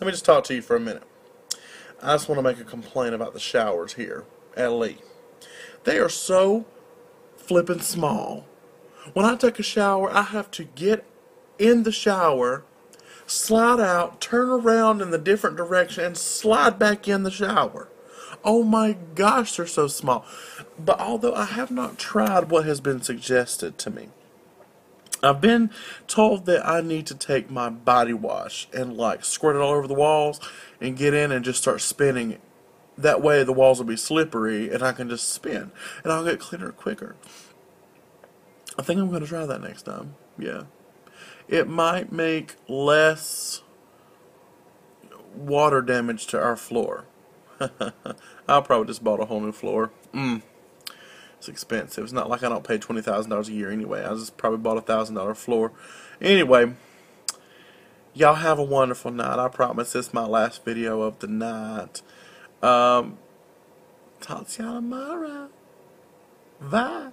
let me just talk to you for a minute. I just want to make a complaint about the showers here at Lee. They are so flippin' small. When I take a shower, I have to get in the shower, slide out, turn around in the different direction, and slide back in the shower. Oh my gosh, they're so small. But although I have not tried what has been suggested to me, I've been told that I need to take my body wash and like squirt it all over the walls and get in and just start spinning. That way the walls will be slippery and I can just spin and I'll get cleaner quicker. I think I'm going to try that next time. Yeah. It might make less water damage to our floor. I'll probably just bought a whole new floor. Mm. It's expensive. It's not like I don't pay twenty thousand dollars a year anyway. I just probably bought a thousand dollar floor. Anyway, y'all have a wonderful night. I promise this is my last video of the night. Um, y'all tomorrow. Bye.